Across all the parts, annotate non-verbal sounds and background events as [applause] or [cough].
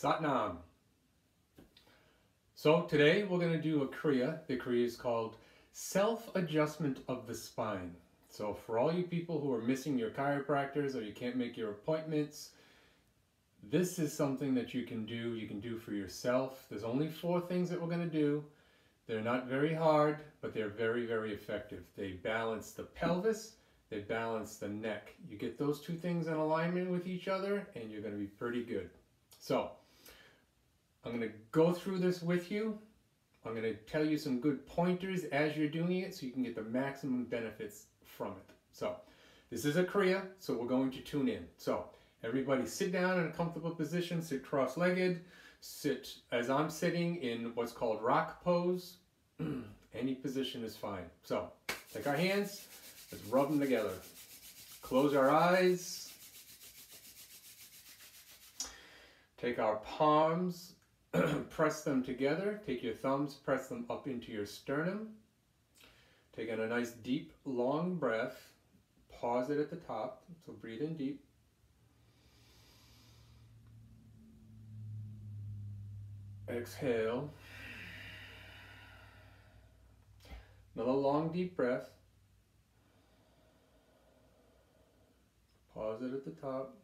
Satnam. So today we're going to do a Kriya. The Kriya is called self-adjustment of the spine. So for all you people who are missing your chiropractors or you can't make your appointments, this is something that you can do, you can do for yourself. There's only four things that we're going to do. They're not very hard, but they're very, very effective. They balance the pelvis, they balance the neck. You get those two things in alignment with each other and you're going to be pretty good. So I'm going to go through this with you. I'm going to tell you some good pointers as you're doing it so you can get the maximum benefits from it. So this is a Kriya, so we're going to tune in. So everybody sit down in a comfortable position, sit cross-legged, sit as I'm sitting in what's called rock pose. [clears throat] Any position is fine. So take our hands, let's rub them together. Close our eyes. Take our palms [clears throat] press them together. Take your thumbs, press them up into your sternum. Take in a nice deep, long breath. Pause it at the top. So breathe in deep. Exhale. Another long, deep breath. Pause it at the top.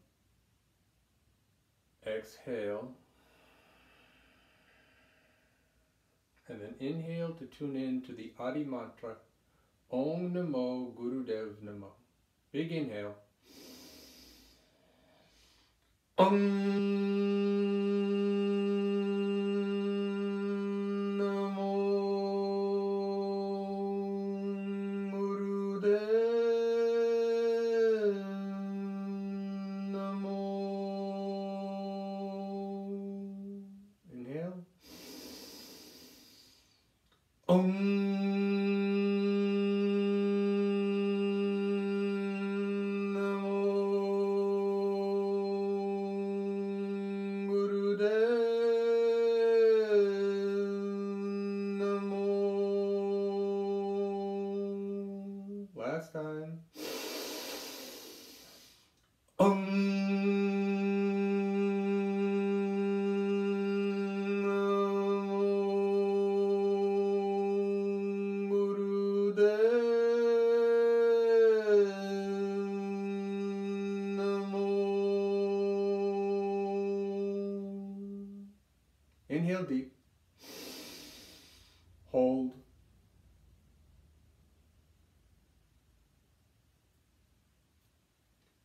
Exhale. And then inhale to tune in to the Adi mantra Om Namo Gurudev Namo. Big inhale. Om.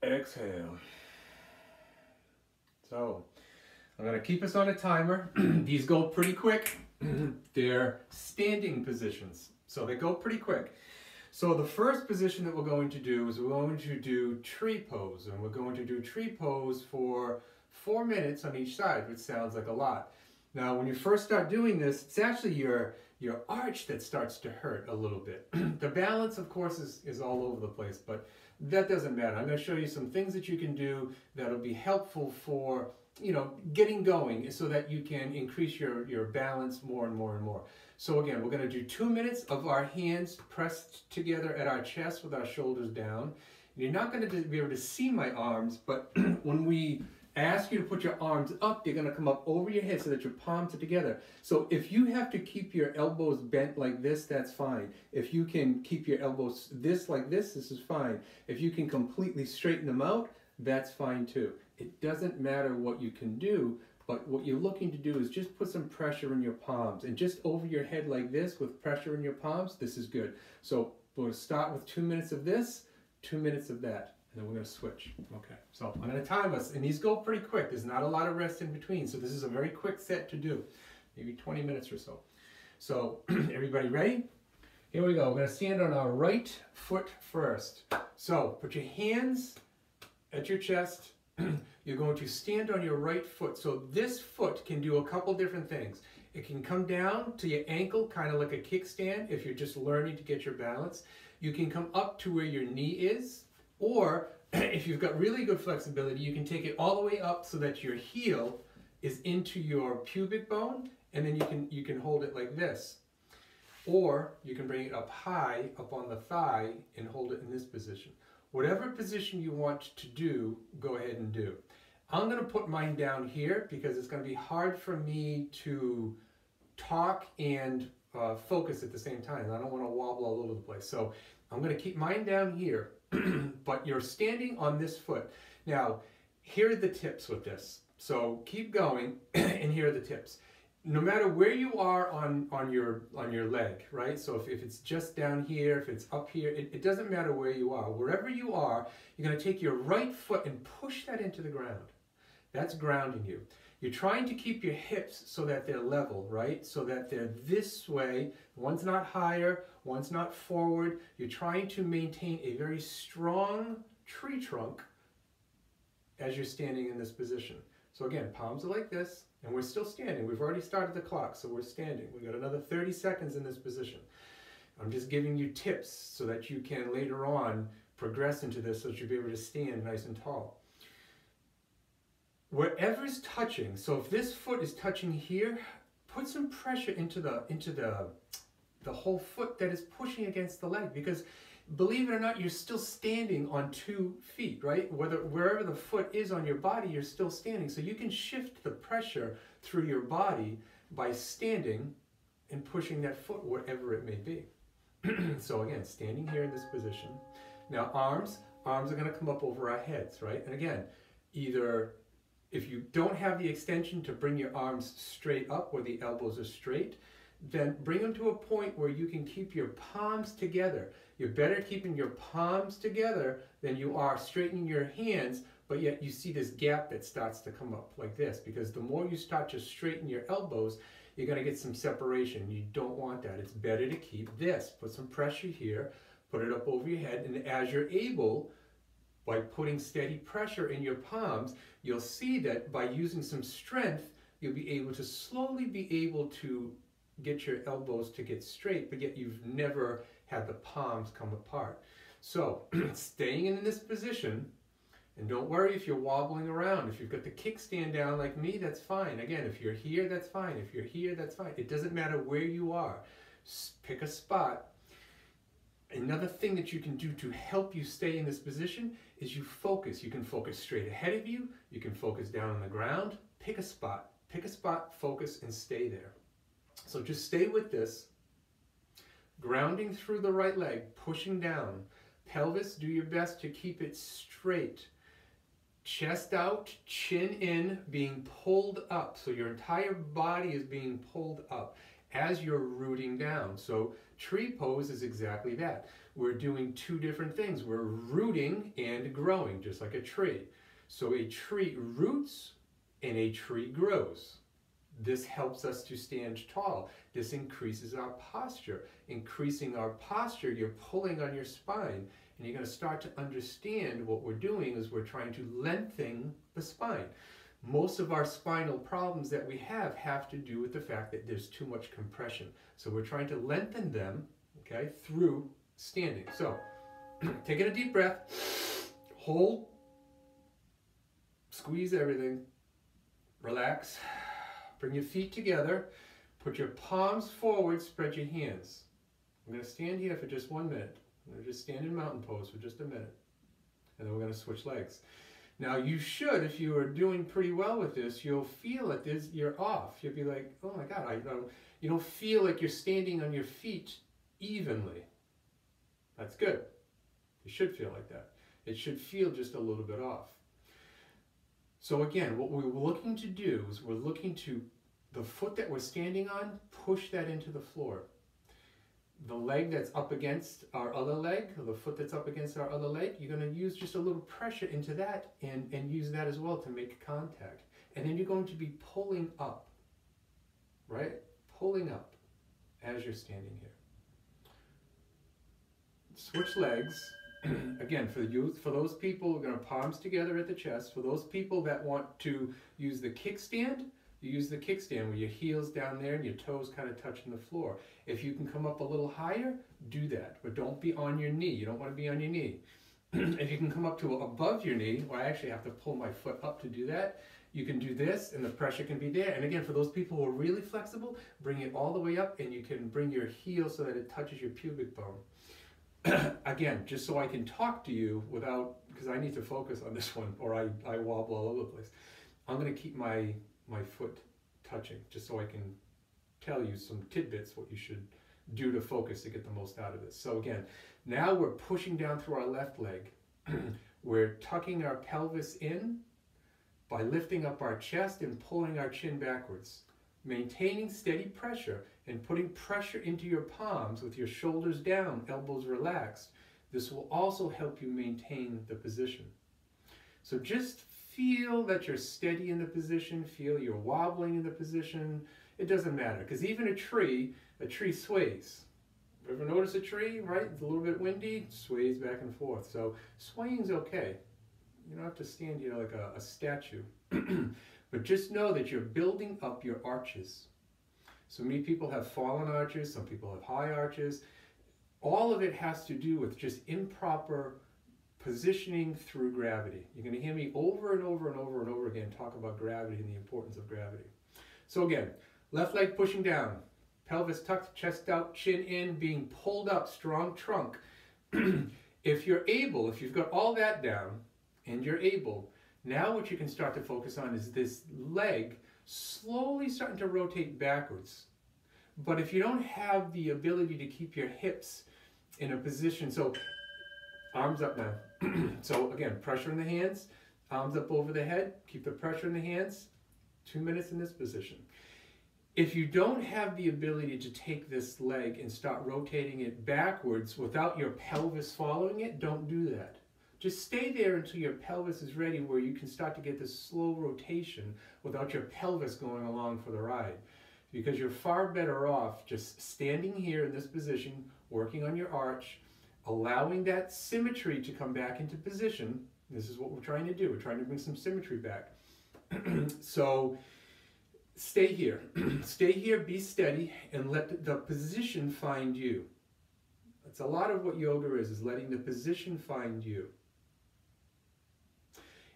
Exhale. So, I'm to keep us on a timer. [clears throat] These go pretty quick. [clears throat] They're standing positions, so they go pretty quick. So the first position that we're going to do is we're going to do tree pose, and we're going to do tree pose for four minutes on each side, which sounds like a lot. Now, when you first start doing this, it's actually your, your arch that starts to hurt a little bit. [clears throat] the balance, of course, is, is all over the place, but that doesn't matter. I'm going to show you some things that you can do that'll be helpful for, you know, getting going so that you can increase your, your balance more and more and more. So again, we're going to do two minutes of our hands pressed together at our chest with our shoulders down. You're not going to be able to see my arms, but [clears throat] when we ask you to put your arms up. They're going to come up over your head so that your palms are together. So if you have to keep your elbows bent like this, that's fine. If you can keep your elbows this like this, this is fine. If you can completely straighten them out, that's fine too. It doesn't matter what you can do, but what you're looking to do is just put some pressure in your palms and just over your head like this with pressure in your palms, this is good. So we'll start with two minutes of this, two minutes of that and then we're going to switch. Okay, so I'm going to time us, and these go pretty quick. There's not a lot of rest in between, so this is a very quick set to do, maybe 20 minutes or so. So [clears throat] everybody ready? Here we go. We're going to stand on our right foot first. So put your hands at your chest. [clears throat] You're going to stand on your right foot. So this foot can do a couple different things. It can come down to your ankle, kind of like a kickstand if you're just learning to get your balance. You can come up to where your knee is, or [clears throat] if you've got really good flexibility, you can take it all the way up so that your heel is into your pubic bone, and then you can, you can hold it like this. Or you can bring it up high, up on the thigh, and hold it in this position. Whatever position you want to do, go ahead and do. I'm gonna put mine down here because it's gonna be hard for me to talk and uh, focus at the same time. I don't wanna wobble all over the place. So I'm gonna keep mine down here, [clears throat] but you're standing on this foot. Now, here are the tips with this. So keep going [clears throat] and here are the tips. No matter where you are on on your on your leg right? So if, if it's just down here if it's up here it, it doesn't matter where you are. Wherever you are you're going to take your right foot and push that into the ground. That's grounding you. You're trying to keep your hips so that they're level right? So that they're this way. One's not higher one's not forward you're trying to maintain a very strong tree trunk as you're standing in this position so again palms are like this and we're still standing. We've already started the clock, so we're standing. We've got another 30 seconds in this position. I'm just giving you tips so that you can later on progress into this so that you'll be able to stand nice and tall. Wherever's touching, so if this foot is touching here, put some pressure into the into the the whole foot that is pushing against the leg because believe it or not, you're still standing on two feet, right? Whether wherever the foot is on your body, you're still standing. So you can shift the pressure through your body by standing and pushing that foot wherever it may be. [clears throat] so again, standing here in this position. Now arms, arms are going to come up over our heads, right? And again, either if you don't have the extension to bring your arms straight up where the elbows are straight, then bring them to a point where you can keep your palms together. You're better keeping your palms together than you are straightening your hands, but yet you see this gap that starts to come up like this because the more you start to straighten your elbows, you're going to get some separation. You don't want that. It's better to keep this. Put some pressure here, put it up over your head, and as you're able, by putting steady pressure in your palms, you'll see that by using some strength, you'll be able to slowly be able to get your elbows to get straight, but yet you've never had the palms come apart. So [clears throat] staying in this position, and don't worry if you're wobbling around. If you've got the kickstand down like me, that's fine. Again, if you're here, that's fine. If you're here, that's fine. It doesn't matter where you are. Pick a spot. Another thing that you can do to help you stay in this position is you focus. You can focus straight ahead of you. You can focus down on the ground. Pick a spot. Pick a spot, focus, and stay there. So just stay with this. Grounding through the right leg, pushing down. Pelvis, do your best to keep it straight. Chest out, chin in, being pulled up. So your entire body is being pulled up as you're rooting down. So tree pose is exactly that. We're doing two different things. We're rooting and growing, just like a tree. So a tree roots and a tree grows. This helps us to stand tall. This increases our posture. Increasing our posture, you're pulling on your spine. And you're going to start to understand what we're doing is we're trying to lengthen the spine. Most of our spinal problems that we have have to do with the fact that there's too much compression. So we're trying to lengthen them, okay, through standing. So [clears throat] taking a deep breath, hold, squeeze everything, relax. Bring your feet together. Put your palms forward, spread your hands. I'm going to stand here for just one minute. I'm going to just stand in mountain pose for just a minute. And then we're going to switch legs. Now you should, if you are doing pretty well with this, you'll feel that this, you're off. You'll be like, oh my God, I don't, you don't feel like you're standing on your feet evenly. That's good. You should feel like that. It should feel just a little bit off. So again, what we're looking to do is we're looking to, the foot that we're standing on, push that into the floor. The leg that's up against our other leg, the foot that's up against our other leg, you're going to use just a little pressure into that and, and use that as well to make contact. And then you're going to be pulling up, right? Pulling up as you're standing here. Switch legs. [clears throat] again, for you, for those people, we're going to palms together at the chest. For those people that want to use the kickstand, you use the kickstand with your heels down there and your toes kind of touching the floor. If you can come up a little higher, do that. But don't be on your knee. You don't want to be on your knee. [clears throat] if you can come up to above your knee, or I actually have to pull my foot up to do that, you can do this and the pressure can be there. And again, for those people who are really flexible, bring it all the way up and you can bring your heel so that it touches your pubic bone. [clears throat] again, just so I can talk to you without, because I need to focus on this [laughs] one or I, I wobble all over the place. I'm going to keep my, my foot touching just so I can tell you some tidbits what you should do to focus to get the most out of this. So again, now we're pushing down through our left leg. [clears throat] we're tucking our pelvis in by lifting up our chest and pulling our chin backwards. Maintaining steady pressure and putting pressure into your palms with your shoulders down, elbows relaxed. This will also help you maintain the position. So just feel that you're steady in the position, feel you're wobbling in the position. It doesn't matter because even a tree, a tree sways. Ever notice a tree, right? It's a little bit windy, sways back and forth. So swaying's okay. You don't have to stand here like a, a statue. [clears throat] but just know that you're building up your arches. So many people have fallen arches, some people have high arches. All of it has to do with just improper positioning through gravity. You're going to hear me over and over and over and over again talk about gravity and the importance of gravity. So again, left leg pushing down, pelvis tucked, chest out, chin in, being pulled up, strong trunk. [clears throat] if you're able, if you've got all that down and you're able, now what you can start to focus on is this leg slowly starting to rotate backwards. But if you don't have the ability to keep your hips in a position, so arms up now. [clears throat] so again, pressure in the hands, arms up over the head, keep the pressure in the hands, two minutes in this position. If you don't have the ability to take this leg and start rotating it backwards without your pelvis following it, don't do that. Just stay there until your pelvis is ready where you can start to get this slow rotation without your pelvis going along for the ride. Because you're far better off just standing here in this position, working on your arch, allowing that symmetry to come back into position. This is what we're trying to do. We're trying to bring some symmetry back. [clears throat] so stay here. [clears throat] stay here, be steady, and let the position find you. That's a lot of what yoga is, is letting the position find you.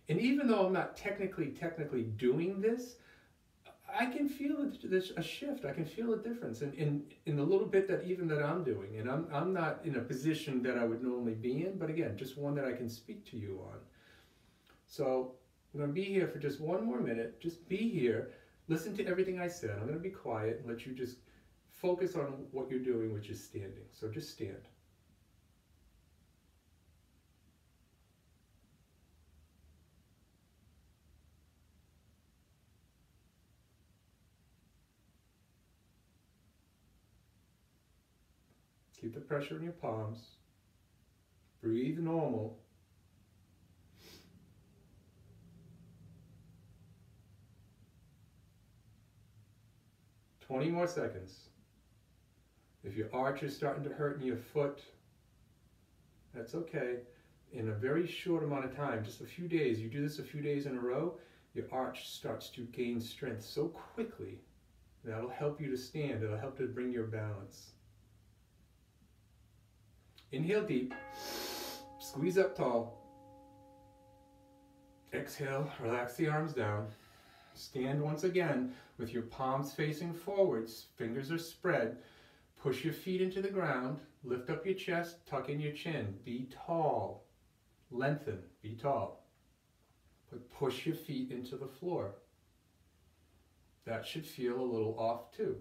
And even though I'm not technically, technically doing this, I can feel there's a shift. I can feel a difference in, in, in the little bit that even that I'm doing. And I'm, I'm not in a position that I would normally be in, but again, just one that I can speak to you on. So I'm going to be here for just one more minute. Just be here. Listen to everything I said. I'm going to be quiet and let you just focus on what you're doing, which is standing. So just stand. Pressure in your palms. Breathe normal. Twenty more seconds. If your arch is starting to hurt in your foot, that's okay. In a very short amount of time, just a few days, you do this a few days in a row, your arch starts to gain strength so quickly that'll help you to stand. It'll help to bring your balance. Inhale deep, squeeze up tall. Exhale, relax the arms down. Stand once again with your palms facing forwards, fingers are spread. Push your feet into the ground, lift up your chest, tuck in your chin. Be tall, lengthen, be tall. But push your feet into the floor. That should feel a little off too.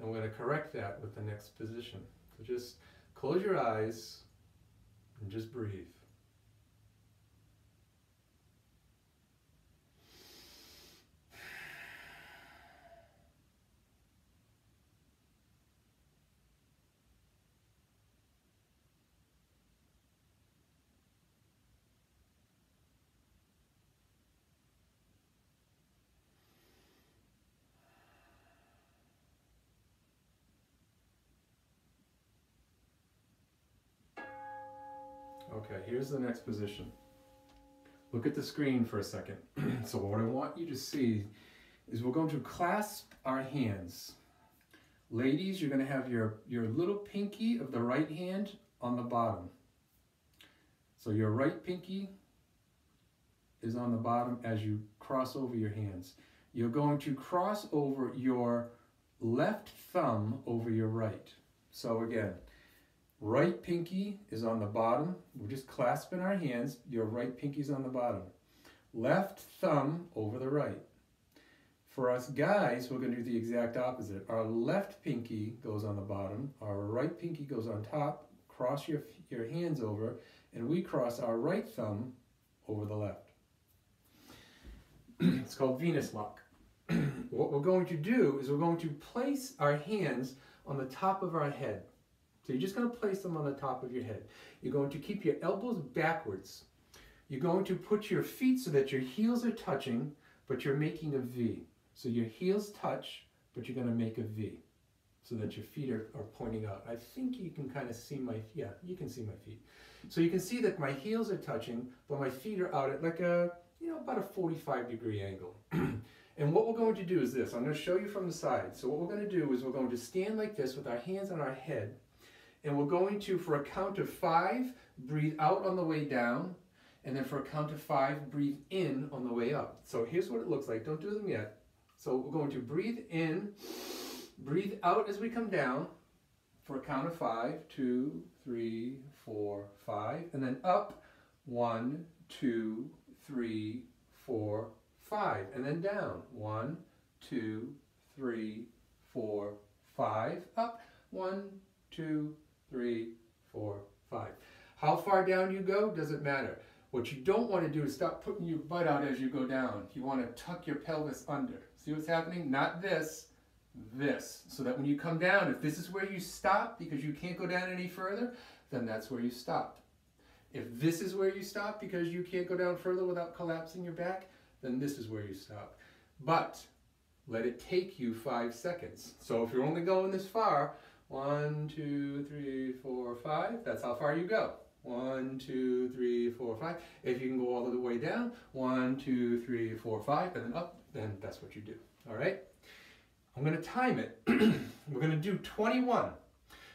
And we're going to correct that with the next position. So just Close your eyes and just breathe. Okay, here's the next position. Look at the screen for a second. [clears throat] so what I want you to see is we're going to clasp our hands. Ladies, you're going to have your, your little pinky of the right hand on the bottom. So your right pinky is on the bottom as you cross over your hands. You're going to cross over your left thumb over your right. So again, Right pinky is on the bottom. We're just clasping our hands. Your right pinky's on the bottom. Left thumb over the right. For us guys, we're going to do the exact opposite. Our left pinky goes on the bottom, our right pinky goes on top, cross your, your hands over, and we cross our right thumb over the left. [clears throat] it's called Venus lock. [clears throat] what we're going to do is we're going to place our hands on the top of our head. So you're just going to place them on the top of your head. You're going to keep your elbows backwards. You're going to put your feet so that your heels are touching, but you're making a V. So your heels touch, but you're going to make a V so that your feet are, are pointing out. I think you can kind of see my, yeah, you can see my feet. So you can see that my heels are touching, but my feet are out at like a, you know, about a 45 degree angle. [clears throat] and what we're going to do is this. I'm going to show you from the side. So what we're going to do is we're going to stand like this with our hands on our head. And we're going to, for a count of five, breathe out on the way down. And then for a count of five, breathe in on the way up. So here's what it looks like. Don't do them yet. So we're going to breathe in, breathe out as we come down for a count of five, two, three, four, five, and then up, one, two, three, four, five, and then down, one, two, three, four, five, up, one, two, three, four, five. How far down you go doesn't matter. What you don't want to do is stop putting your butt out as you go down. You want to tuck your pelvis under. See what's happening? Not this, this. So that when you come down, if this is where you stop because you can't go down any further, then that's where you stopped. If this is where you stop because you can't go down further without collapsing your back, then this is where you stop. But let it take you five seconds. So if you're only going this far, one, two, three, four, five, that's how far you go. One, two, three, four, five. If you can go all the way down, one, two, three, four, five, and then up, then that's what you do. All right? I'm going to time it. [clears throat] We're going to do 21.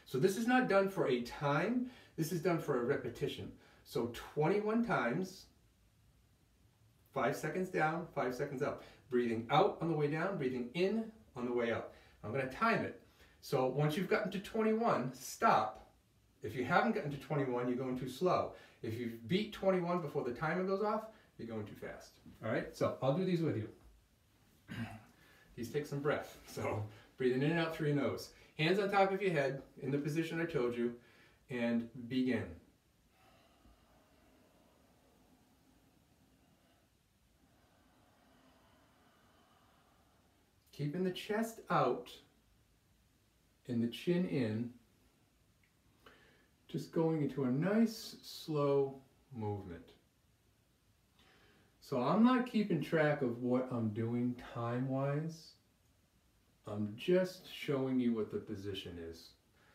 So this is not done for a time. This is done for a repetition. So 21 times, five seconds down, five seconds up. Breathing out on the way down, breathing in on the way up. I'm going to time it. So once you've gotten to 21, stop if you haven't gotten to 21, you're going too slow. If you've beat 21 before the timer goes off, you're going too fast. All right, so I'll do these with you. [clears throat] These take some breath. [laughs] So breathing in and out through your nose. Hands on top of your head in the position I told you and begin. Keeping the chest out and the chin in just going into a nice slow movement. So I'm not keeping track of what I'm doing time-wise. I'm just showing you what the position is.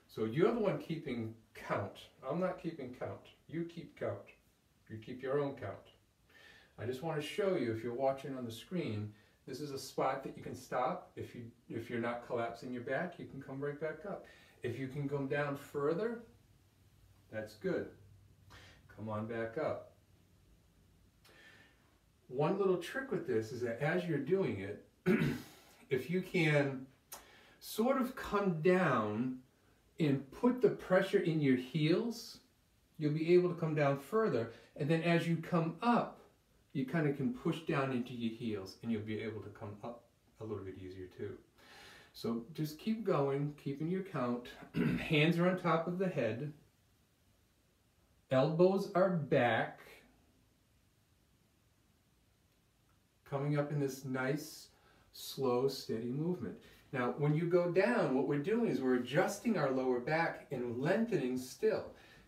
So you're the one keeping count. I'm not keeping count. You keep count. You keep your own count. I just want to show you, if you're watching on the screen, this is a spot that you can stop. If, you, if you're not collapsing your back, you can come right back up. If you can come down further, that's good. Come on back up. One little trick with this is that as you're doing it, [clears throat] if you can sort of come down and put the pressure in your heels, you'll be able to come down further. And then as you come up, you kind of can push down into your heels and you'll be able to come up a little bit easier too. So just keep going, keeping your count. [clears throat] Hands are on top of the head. Elbows are back. Coming up in this nice, slow, steady movement. Now, when you go down, what we're doing is we're adjusting our lower back and lengthening still.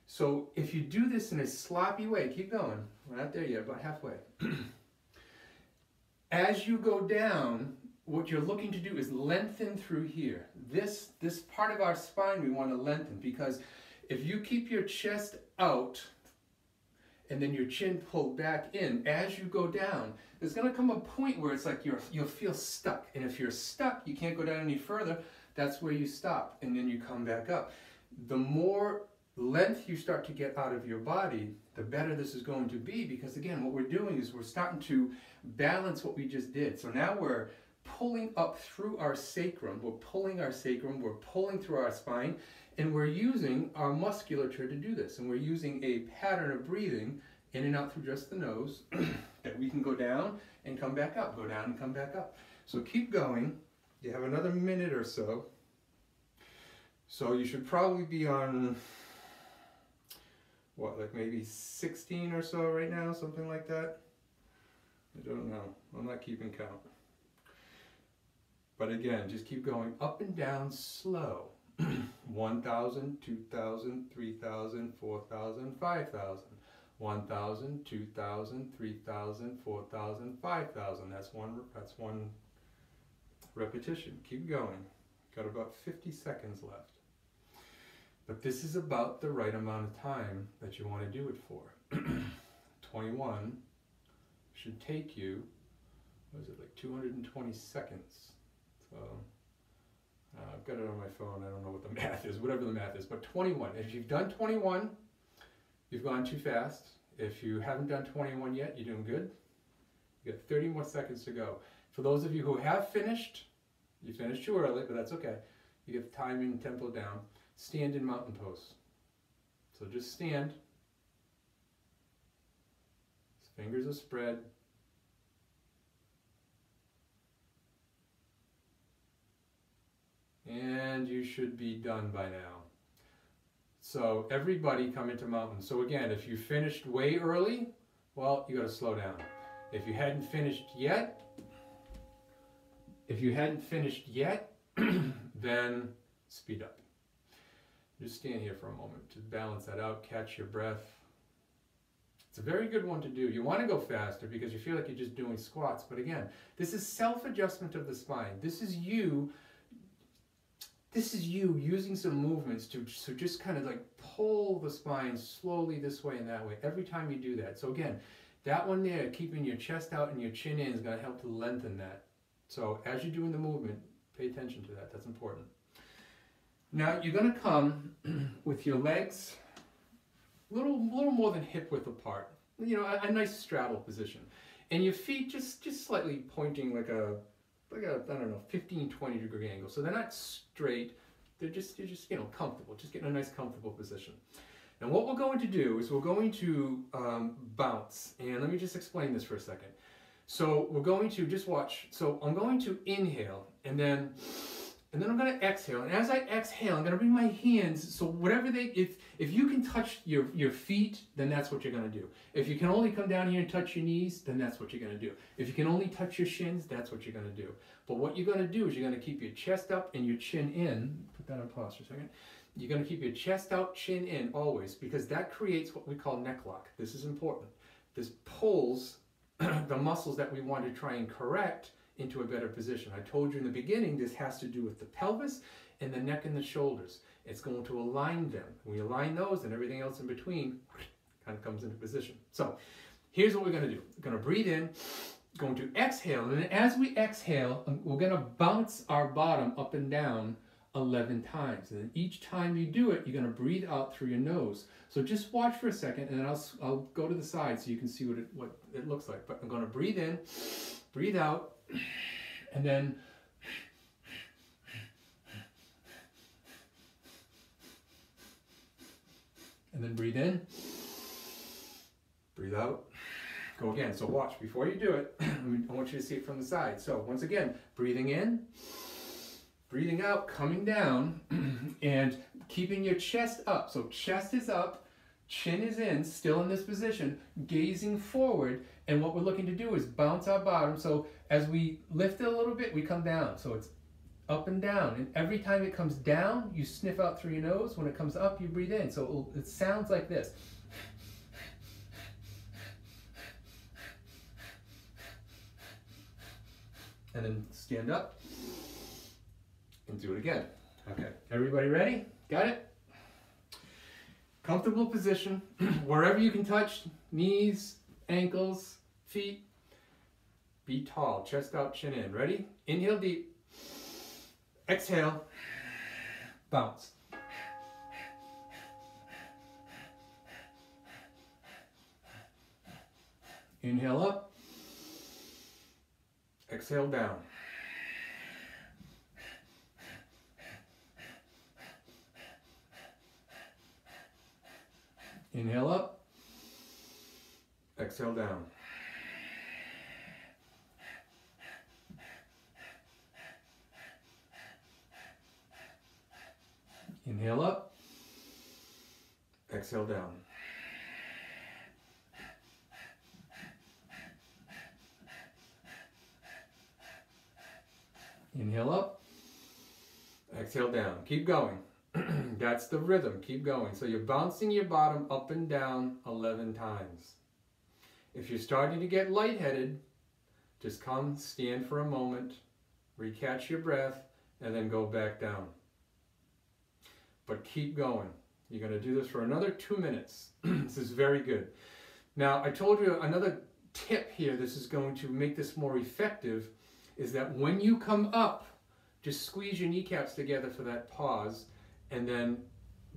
So if you do this in a sloppy way, keep going. We're not there yet, about halfway. [clears throat] As you go down, what you're looking to do is lengthen through here. This, this part of our spine we want to lengthen because if you keep your chest out and then your chin pulled back in as you go down, there's going to come a point where it's like you're, you'll feel stuck. And if you're stuck, you can't go down any further. That's where you stop and then you come back up. The more length you start to get out of your body, the better this is going to be because again, what we're doing is we're starting to balance what we just did. So now we're pulling up through our sacrum, we're pulling our sacrum, we're pulling through our spine, And we're using our musculature to do this. And we're using a pattern of breathing in and out through just the nose [clears throat] that we can go down and come back up, go down and come back up. So keep going. You have another minute or so. So you should probably be on, what, like maybe 16 or so right now, something like that. I don't know. I'm not keeping count. But again, just keep going up and down slow. [clears throat] 1,000, 2,000, 3,000, 4,000, 5,000. 1,000, 2,000, 3,000, 4,000, 5,000. That's one, that's one repetition. Keep going. Got about 50 seconds left. But this is about the right amount of time that you want to do it for. [clears throat] 21 should take you, what is it, like 220 seconds. So uh, I've got it on my phone. I don't know what the [laughs] math is, whatever the math is. But 21. If you've done 21, you've gone too fast. If you haven't done 21 yet, you're doing good. You got 30 more seconds to go. For those of you who have finished, you finished too early, but that's okay. You get the timing tempo down. Stand in mountain pose. So just stand. Fingers are spread. And you should be done by now. So everybody come into mountain. So again, if you finished way early, well, you got to slow down. If you hadn't finished yet, if you hadn't finished yet, [clears throat] then speed up. Just stand here for a moment to balance that out, catch your breath. It's a very good one to do. You want to go faster because you feel like you're just doing squats. But again, this is self-adjustment of the spine. This is you this is you using some movements to so just kind of like pull the spine slowly this way and that way every time you do that. So again, that one there, keeping your chest out and your chin in is going to help to lengthen that. So as you're doing the movement, pay attention to that. That's important. Now you're going to come [clears throat] with your legs a little, little more than hip width apart. You know, a, a nice straddle position. And your feet just, just slightly pointing like a like a, I don't know, 15, 20 degree angle. So they're not straight, they're just, they're just, you know, comfortable, just getting a nice comfortable position. And what we're going to do is we're going to um, bounce. And let me just explain this for a second. So we're going to just watch. So I'm going to inhale and then and then I'm to exhale. And as I exhale, I'm going to bring my hands, so whatever they, if, if you can touch your, your feet, then that's what you're going to do. If you can only come down here and touch your knees, then that's what you're going to do. If you can only touch your shins, that's what you're to do. But what you're going to do is you're going to keep your chest up and your chin in. Put that on pause for a second. You're to keep your chest out, chin in always, because that creates what we call neck lock. This is important. This pulls [clears throat] the muscles that we want to try and correct into a better position. I told you in the beginning this has to do with the pelvis and the neck and the shoulders. It's going to align them. We align those and everything else in between [sniffs] kind of comes into position. So here's what we're going to do. We're going to breathe in, going to exhale, and as we exhale, um, we're going to bounce our bottom up and down 11 times. And each time you do it, you're going to breathe out through your nose. So just watch for a second, and then I'll, I'll go to the side so you can see what it, what it looks like. But I'm going to breathe in, breathe out, and then and then breathe in, breathe out, go again. So watch, before you do it, [clears throat] I want you to see it from the side. So once again, breathing in, breathing out, coming down, [clears throat] and keeping your chest up. So chest is up, Chin is in, still in this position, gazing forward, and what we're looking to do is bounce our bottom. So as we lift it a little bit, we come down. So it's up and down. And every time it comes down, you sniff out through your nose. When it comes up, you breathe in. So it sounds like this. And then stand up and do it again. Okay, everybody ready? Got it? Comfortable position, [clears throat] wherever you can touch, knees, ankles, feet. Be tall, chest out, chin in. Ready? Inhale deep. Exhale. Bounce. Inhale up. Exhale down. Inhale up. Exhale down. Inhale up. Exhale down. Inhale up. Exhale down. Keep going. [clears throat] That's the rhythm. Keep going. So you're bouncing your bottom up and down 11 times. If you're starting to get lightheaded, just come, stand for a moment, recatch your breath, and then go back down. But keep going. You're going to do this for another two minutes. [clears throat] this is very good. Now, I told you another tip here, this is going to make this more effective, is that when you come up, just squeeze your kneecaps together for that pause and then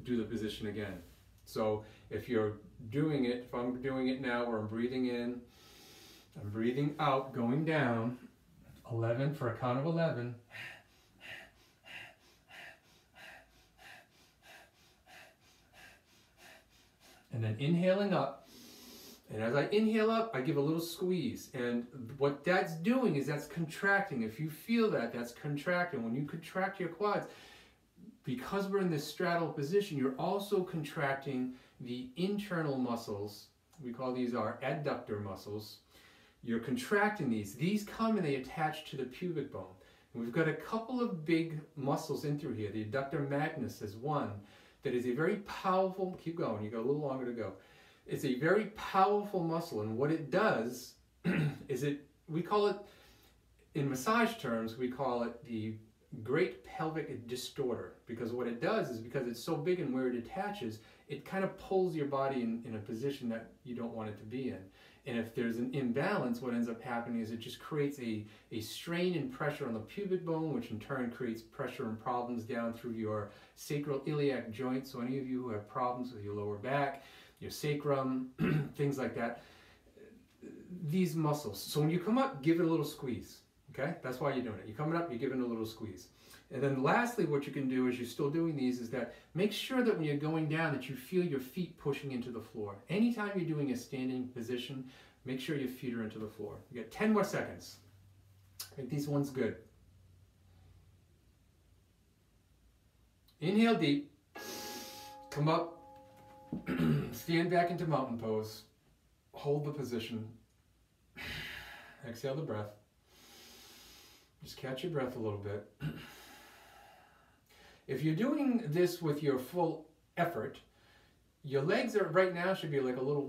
do the position again. So if you're doing it, if I'm doing it now where I'm breathing in, I'm breathing out, going down, 11 for a count of 11. And then inhaling up. And as I inhale up, I give a little squeeze. And what that's doing is that's contracting. If you feel that, that's contracting. When you contract your quads, because we're in this straddle position, you're also contracting the internal muscles. We call these our adductor muscles. You're contracting these. These come and they attach to the pubic bone. And we've got a couple of big muscles in through here. The adductor magnus is one that is a very powerful, keep going, you got a little longer to go. It's a very powerful muscle and what it does [clears throat] is it, we call it, in massage terms, we call it the great pelvic distorter because what it does is because it's so big and where it attaches, it kind of pulls your body in, in a position that you don't want it to be in. And if there's an imbalance, what ends up happening is it just creates a, a strain and pressure on the pubic bone, which in turn creates pressure and problems down through your sacral iliac joint. So any of you who have problems with your lower back, your sacrum, [clears throat] things like that, these muscles. So when you come up, give it a little squeeze. Okay, that's why you're doing it. You're coming up, you're giving a little squeeze. And then lastly, what you can do as you're still doing these is that make sure that when you're going down that you feel your feet pushing into the floor. Anytime you're doing a standing position, make sure your feet are into the floor. You got 10 more seconds. Make these ones good. Inhale deep. Come up. [clears throat] Stand back into mountain pose. Hold the position. Exhale the breath. Just catch your breath a little bit. if you're doing this with your full effort, your legs are right now should be like a little,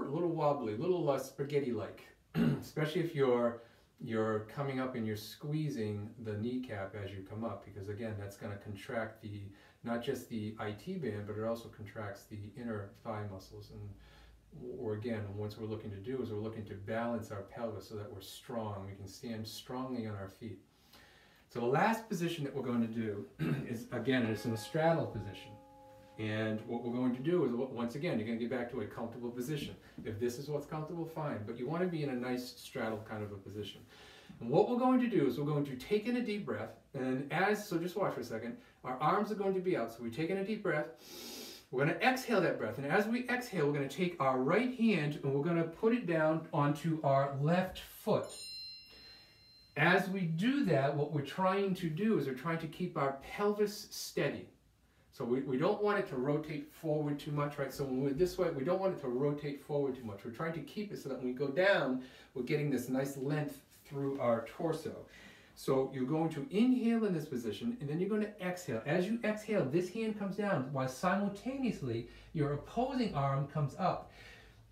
a little wobbly, a little uh, spaghetti-like, [clears throat] especially if you're you're coming up and you're squeezing the kneecap as you come up because again that's going to contract the not just the IT band but it also contracts the inner thigh muscles and or again, once we're looking to do is we're looking to balance our pelvis so that we're strong. We can stand strongly on our feet. So the last position that we're going to do [clears throat] is, again, it's in a straddle position. And what we're going to do is, once again, you're going to get back to a comfortable position. If this is what's comfortable, fine. But you want to be in a nice straddle kind of a position. And what we're going to do is we're going to take in a deep breath. And as, so just watch for a second, our arms are going to be out. So we take in a deep breath. We're going to exhale that breath. And as we exhale, we're going to take our right hand and we're going to put it down onto our left foot. As we do that, what we're trying to do is we're trying to keep our pelvis steady. So we, we don't want it to rotate forward too much, right? So when we're this way, we don't want it to rotate forward too much. We're trying to keep it so that when we go down, we're getting this nice length through our torso. So you're going to inhale in this position and then you're going to exhale. As you exhale, this hand comes down while simultaneously your opposing arm comes up.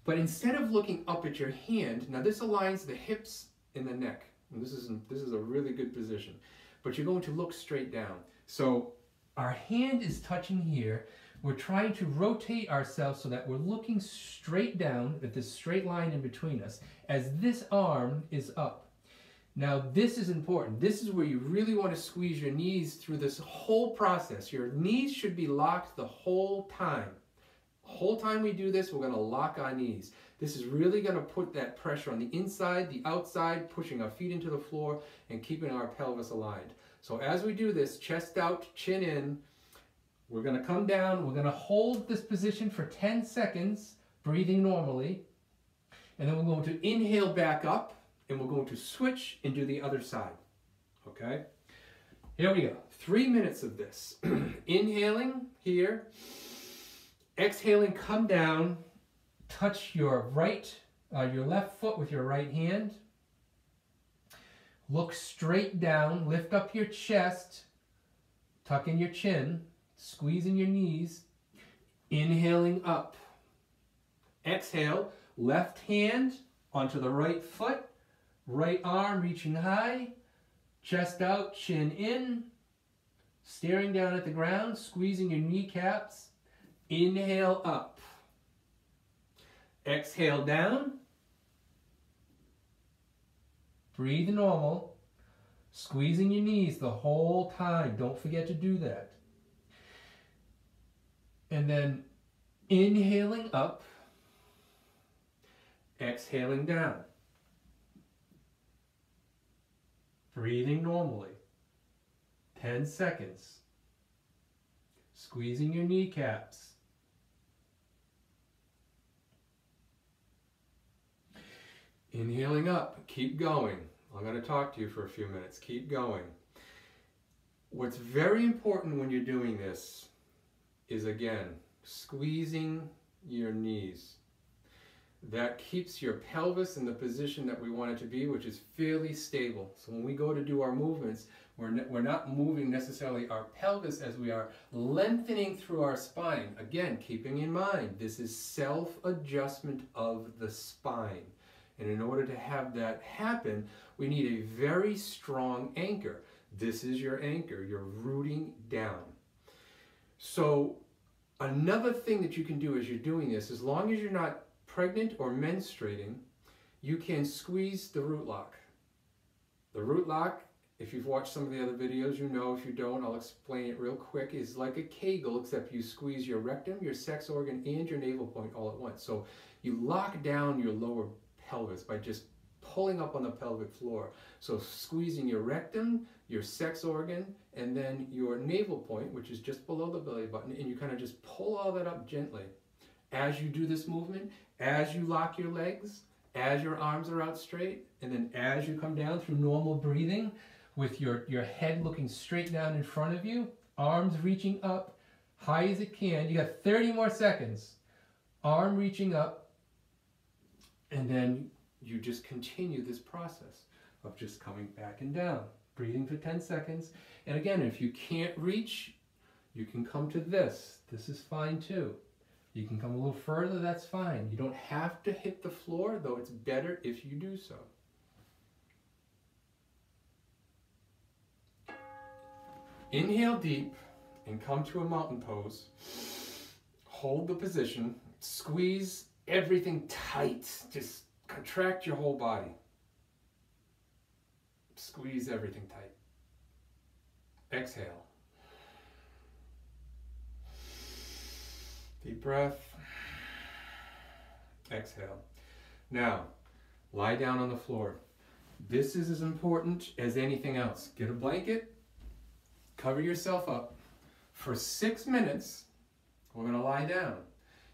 But instead of looking up at your hand, now this aligns the hips and the neck. And this is, this is a really good position. But you're going to look straight down. So our hand is touching here. We're trying to rotate ourselves so that we're looking straight down at this straight line in between us as this arm is up. Now, this is important. This is where you really want to squeeze your knees through this whole process. Your knees should be locked the whole time. Whole time we do this, we're going to lock our knees. This is really going to put that pressure on the inside, the outside, pushing our feet into the floor and keeping our pelvis aligned. So as we do this, chest out, chin in, We're going to come down. We're going to hold this position for 10 seconds, breathing normally. And then we're going to inhale back up and we're going to switch and do the other side. Okay? Here we go. Three minutes of this. [clears throat] Inhaling here. Exhaling, come down. Touch your right, uh, your left foot with your right hand. Look straight down. Lift up your chest. Tuck in your chin. Squeezing your knees. Inhaling up. Exhale. Left hand onto the right foot. Right arm reaching high. Chest out, chin in. Staring down at the ground, squeezing your kneecaps. Inhale up. Exhale down. Breathe normal. Squeezing your knees the whole time. Don't forget to do that. And then inhaling up. Exhaling down. Breathing normally. 10 seconds. Squeezing your kneecaps. Inhaling up. Keep going. I'm going to talk to you for a few minutes. Keep going. What's very important when you're doing this is, again, squeezing your knees that keeps your pelvis in the position that we want it to be, which is fairly stable. So when we go to do our movements, we're, we're not moving necessarily our pelvis as we are lengthening through our spine. Again, keeping in mind, this is self-adjustment of the spine. And in order to have that happen, we need a very strong anchor. This is your anchor. You're rooting down. So another thing that you can do as you're doing this, as long as you're not pregnant or menstruating, you can squeeze the root lock. The root lock, if you've watched some of the other videos, you know. If you don't, I'll explain it real quick, is like a kegel, except you squeeze your rectum, your sex organ, and your navel point all at once. So you lock down your lower pelvis by just pulling up on the pelvic floor. So squeezing your rectum, your sex organ, and then your navel point, which is just below the belly button, and you kind of just pull all that up gently. As you do this movement, as you lock your legs, as your arms are out straight, and then as you come down through normal breathing with your, your head looking straight down in front of you, arms reaching up high as it can. You got 30 more seconds. Arm reaching up, and then you just continue this process of just coming back and down, breathing for 10 seconds. And again, if you can't reach, you can come to this. This is fine too. You can come a little further, that's fine. You don't have to hit the floor, though it's better if you do so. Inhale deep and come to a mountain pose. Hold the position, squeeze everything tight. Just contract your whole body. Squeeze everything tight. Exhale. Deep breath. Exhale. Now, lie down on the floor. This is as important as anything else. Get a blanket, cover yourself up. For six minutes, we're going to lie down.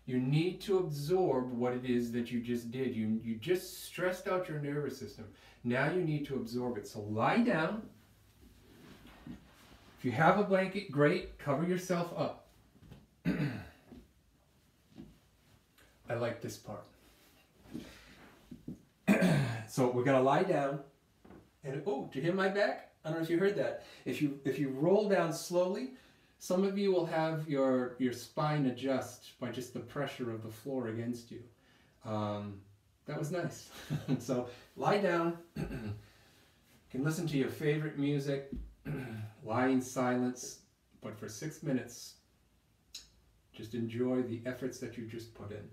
You need to absorb what it is that you just did. You, you just stressed out your nervous system. Now you need to absorb it. So lie down. If you have a blanket, great. Cover yourself up. [clears throat] I like this part. [clears throat] so we're gonna lie down, and oh, did you hear my back? I don't know if you heard that. If you if you roll down slowly, some of you will have your your spine adjust by just the pressure of the floor against you. Um, that was nice. [laughs] so lie down. [clears throat] can listen to your favorite music. [clears throat] lie in silence, but for six minutes, just enjoy the efforts that you just put in.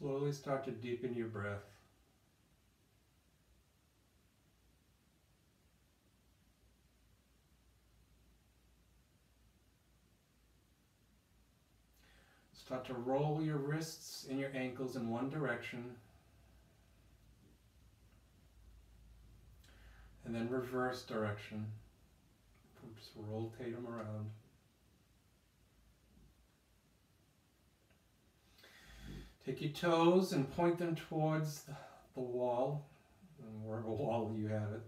Slowly start to deepen your breath. Start to roll your wrists and your ankles in one direction. And then reverse direction. Just rotate them around. Take your toes and point them towards the wall, wherever wall you have it.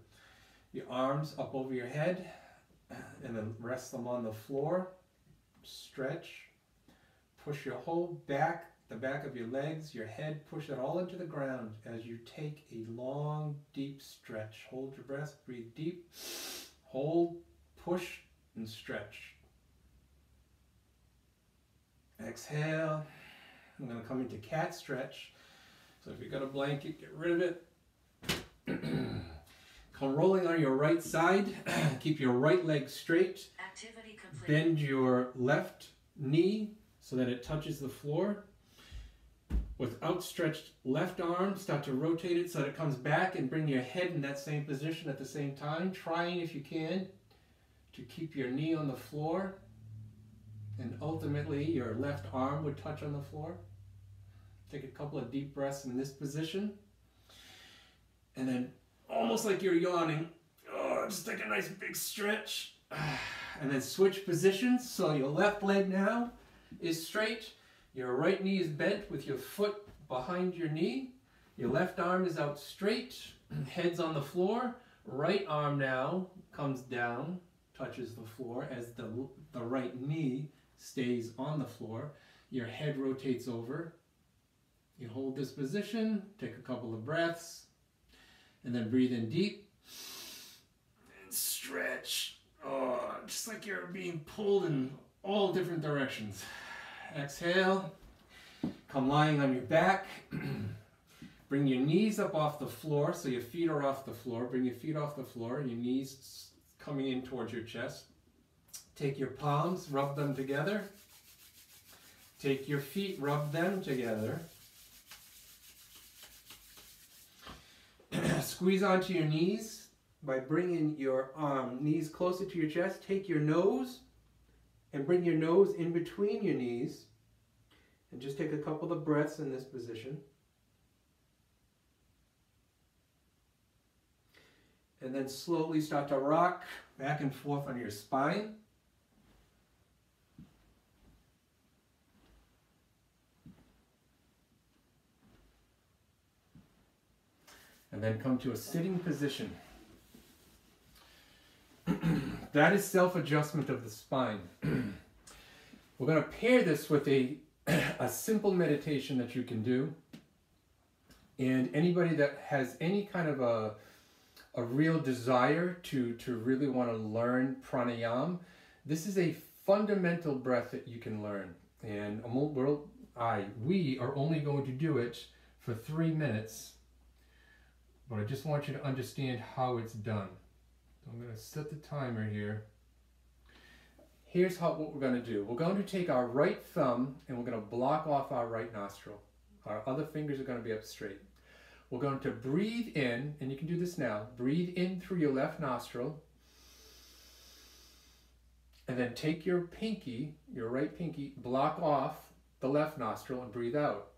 Your arms up over your head, and then rest them on the floor. Stretch. Push your whole back, the back of your legs, your head, push it all into the ground as you take a long, deep stretch. Hold your breath, breathe deep. Hold, push, and stretch. Exhale. I'm going to come into cat stretch. So if you've got a blanket, get rid of it. [clears throat] come rolling on your right side. [clears throat] Keep your right leg straight. Bend your left knee so that it touches the floor. With outstretched left arm, start to rotate it so that it comes back and bring your head in that same position at the same time, trying if you can to keep your knee on the floor and ultimately your left arm would touch on the floor. Take a couple of deep breaths in this position. And then almost like you're yawning, oh, just take a nice big stretch. [sighs] And then switch positions. So your left leg now is straight. Your right knee is bent with your foot behind your knee. Your left arm is out straight. [clears throat] Head's on the floor. Right arm now comes down, touches the floor as the, the right knee stays on the floor. Your head rotates over. You hold this position, take a couple of breaths, and then breathe in deep. And stretch. Oh, just like you're being pulled in all different directions. Exhale. Come lying on your back. [clears throat] Bring your knees up off the floor so your feet are off the floor. Bring your feet off the floor, your knees coming in towards your chest. Take your palms, rub them together. Take your feet, rub them together. [clears throat] Squeeze onto your knees by bringing your um, knees closer to your chest. Take your nose and bring your nose in between your knees. And just take a couple of breaths in this position. And then slowly start to rock back and forth on your spine. And then come to a sitting position. [clears throat] that is self-adjustment of the spine. [clears throat] We're going to pair this with a, [clears throat] a simple meditation that you can do. And anybody that has any kind of a, a real desire to, to really want to learn pranayama, this is a fundamental breath that you can learn. And um, we're, I, we are only going to do it for three minutes but I just want you to understand how it's done. So I'm going to set the timer here. Here's how, what we're going to do. We're going to take our right thumb and we're going to block off our right nostril. Our other fingers are going to be up straight. We're going to breathe in, and you can do this now. Breathe in through your left nostril. And then take your pinky, your right pinky, block off the left nostril and breathe out.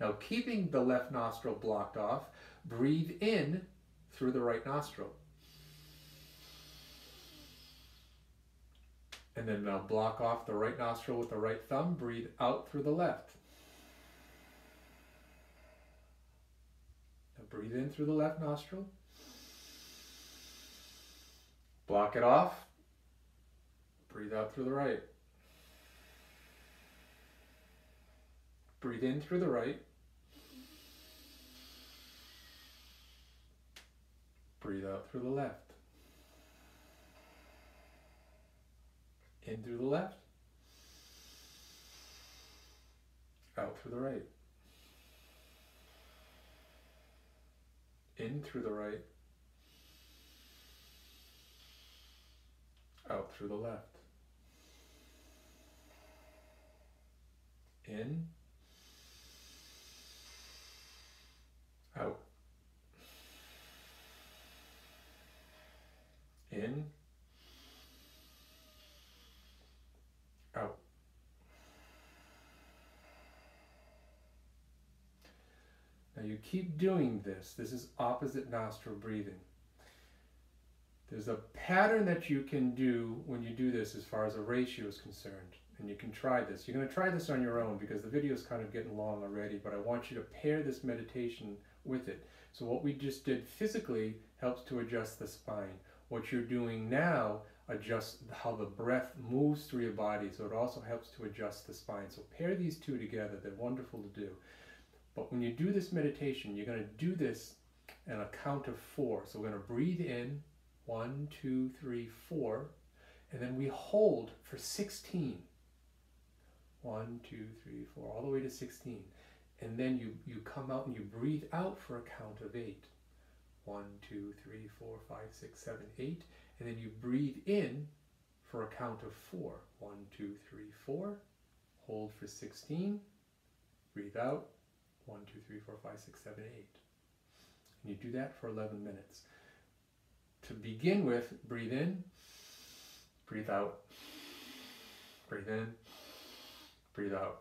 Now, keeping the left nostril blocked off, breathe in through the right nostril. And then now block off the right nostril with the right thumb, breathe out through the left. Now breathe in through the left nostril. Block it off. Breathe out through the right. Breathe in through the right. Breathe out through the left. In through the left. Out through the right. In through the right. Out through the left. In. Out. In. Out. Now you keep doing this. This is opposite nostril breathing. There's a pattern that you can do when you do this as far as a ratio is concerned. And you can try this. You're going to try this on your own because the video is kind of getting long already, but I want you to pair this meditation with it. So what we just did physically helps to adjust the spine. What you're doing now adjusts how the breath moves through your body, so it also helps to adjust the spine. So pair these two together. They're wonderful to do. But when you do this meditation, you're going to do this in a count of four. So we're going to breathe in one, two, three, four. And then we hold for 16. One, two, three, four, all the way to 16. And then you, you come out and you breathe out for a count of eight. One, two, three, four, five, six, seven, eight. And then you breathe in for a count of four. One, two, three, four. Hold for 16. Breathe out. One, two, three, four, five, six, seven, eight. And you do that for 11 minutes to begin with, breathe in, breathe out, breathe in, breathe out.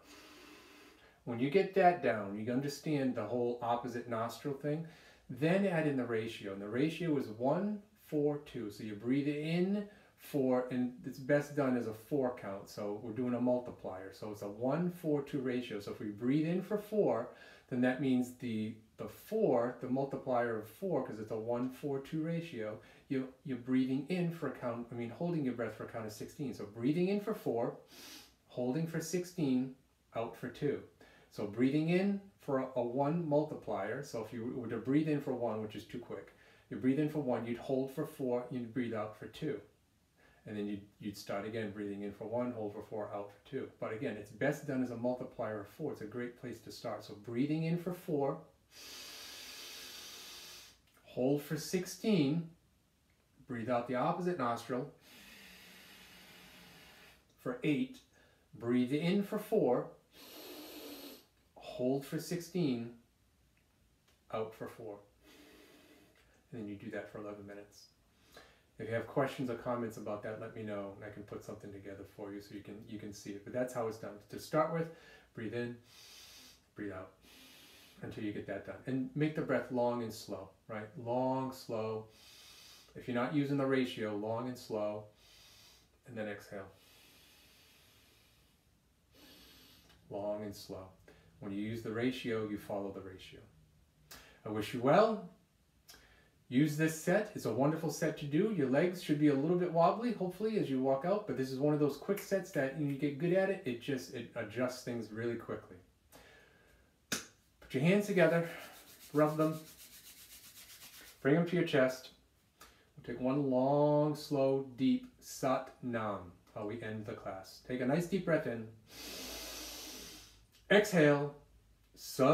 When you get that down, you understand the whole opposite nostril thing, then add in the ratio. And the ratio is 1, 4, 2. So you breathe in for, and it's best done as a 4 count. So we're doing a multiplier. So it's a 1, 4, 2 ratio. So if we breathe in for 4, then that means the the 4, the multiplier of 4, because it's a 1, 4, 2 ratio, you, you're breathing in for a count, I mean holding your breath for a count of 16. So breathing in for 4, holding for 16, out for 2. So breathing in for a, a 1 multiplier, so if you were to breathe in for 1, which is too quick, you breathe in for 1, you'd hold for 4, you'd breathe out for 2 and then you'd, you'd start again breathing in for one, hold for four, out for two. But again, it's best done as a multiplier of four. It's a great place to start. So breathing in for four, hold for 16, breathe out the opposite nostril for eight, breathe in for four, hold for 16, out for four. And then you do that for 11 minutes. If you have questions or comments about that, let me know and I can put something together for you so you can you can see it. But that's how it's done. To start with, breathe in, breathe out until you get that done. And make the breath long and slow, right? Long, slow. If you're not using the ratio, long and slow. And then exhale. Long and slow. When you use the ratio, you follow the ratio. I wish you well. Use this set. It's a wonderful set to do. Your legs should be a little bit wobbly, hopefully, as you walk out, but this is one of those quick sets that when you get good at it, it just it adjusts things really quickly. Put your hands together, rub them, bring them to your chest. We'll take one long, slow, deep Sat Nam, while we end the class. Take a nice deep breath in. Exhale. Sat.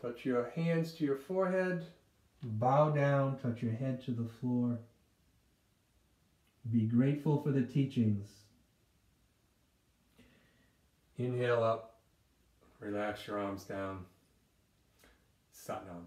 Touch your hands to your forehead. Bow down, touch your head to the floor. Be grateful for the teachings. Inhale up, relax your arms down. Satnam.